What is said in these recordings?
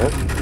Huh?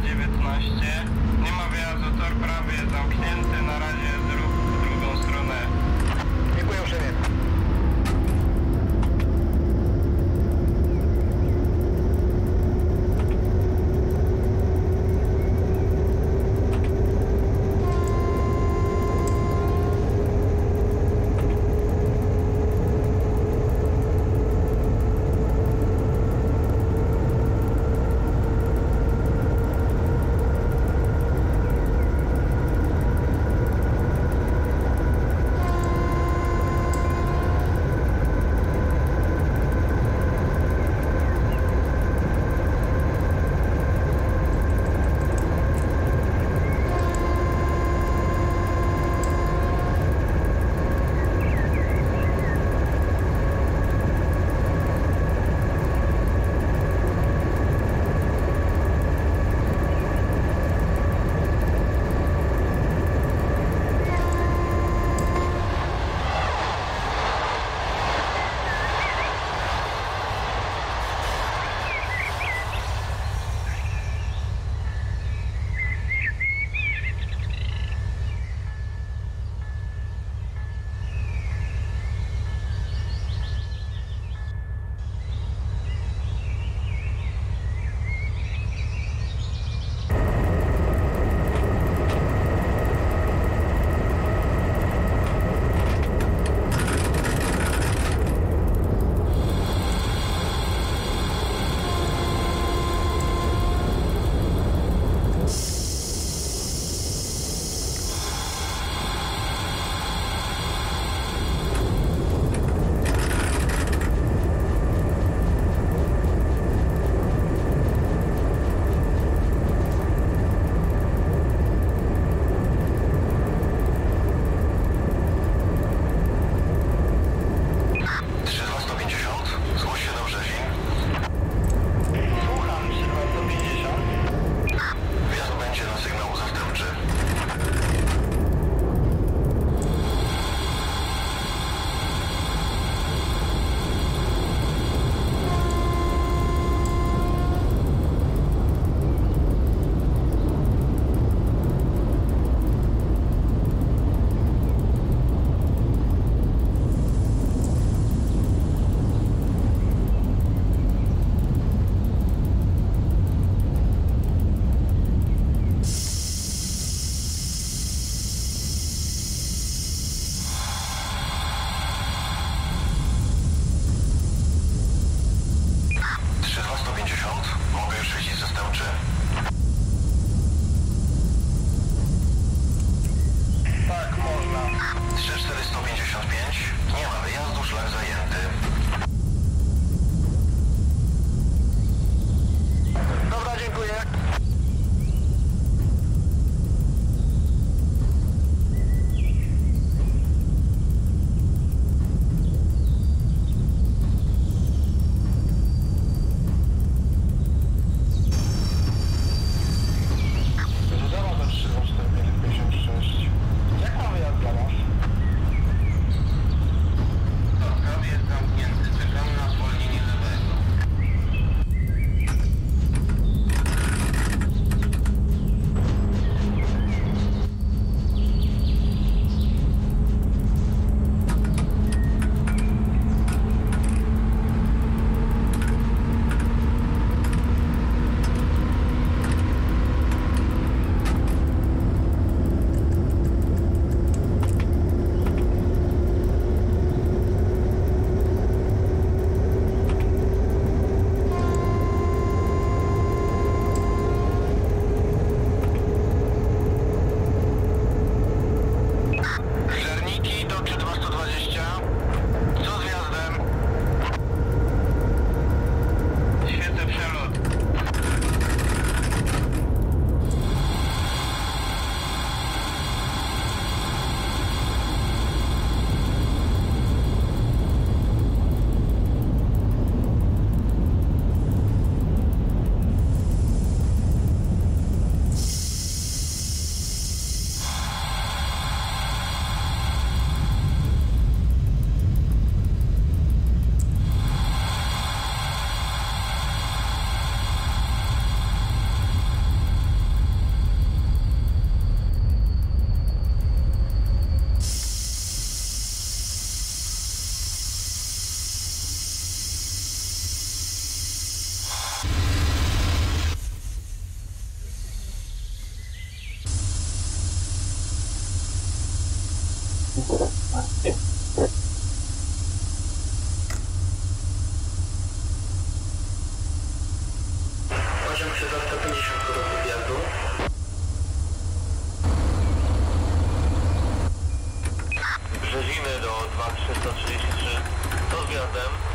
19. Nie ma wyjazdu, tor prawy jest zamknięty. 2, to z gwiazdem.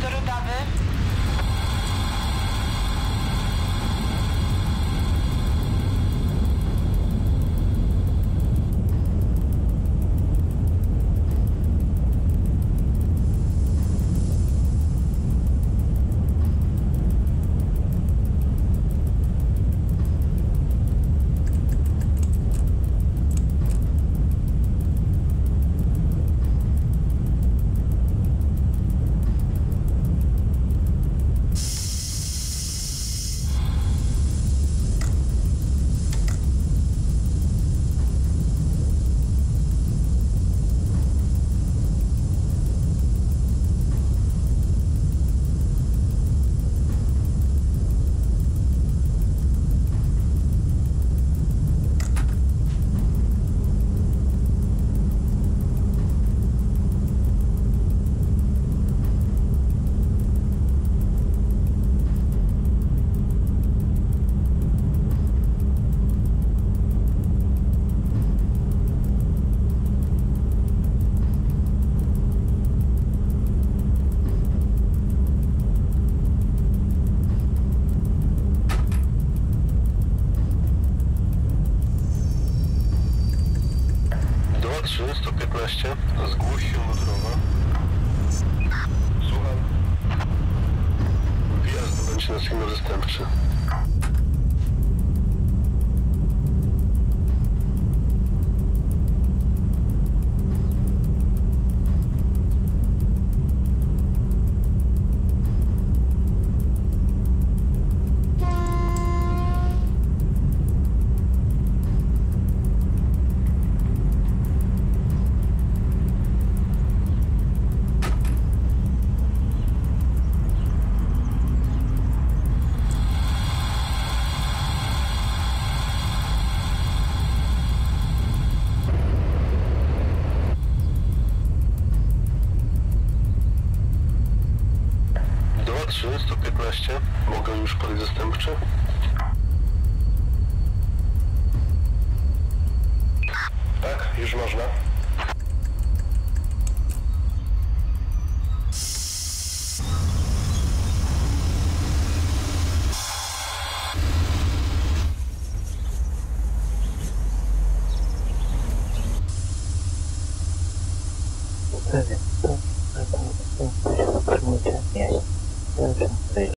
do Rodawy. 1315 z Głuch się Mudrowa. Słucham. Wjazd będzie na sygnał zastępczy. 115. Mogę już podejść zastępczy?